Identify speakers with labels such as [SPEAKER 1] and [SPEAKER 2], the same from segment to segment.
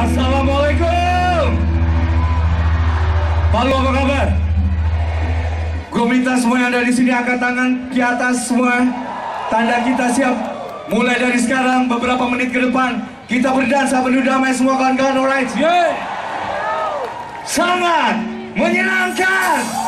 [SPEAKER 1] Assalamualaikum. Palu apa kabar? Gue minta semua yang ada di sini angkat tangan di atas semua. Tanda kita siap. Mulai dari sekarang beberapa menit ke depan kita berdansa penuh damai semua kawan-kawan alright. Yeah. Sangat menyenangkan.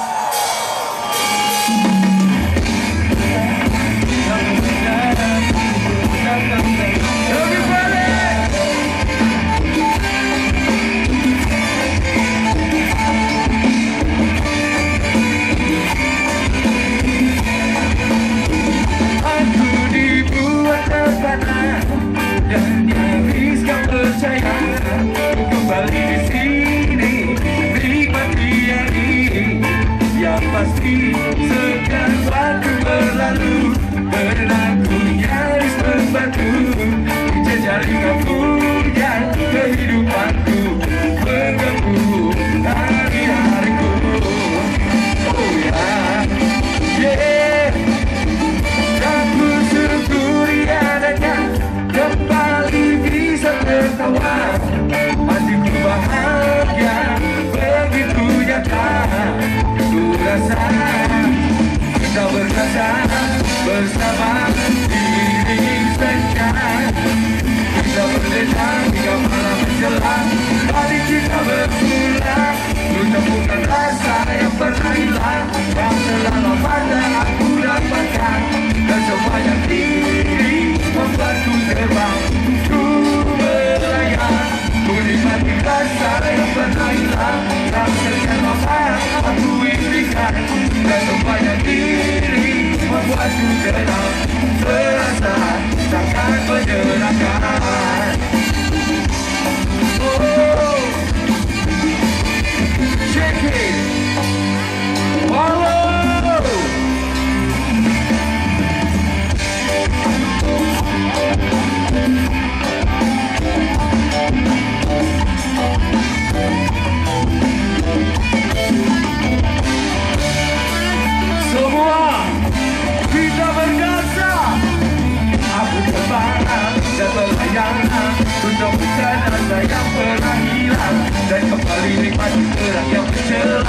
[SPEAKER 2] Yang pernah hilang Yang sekarang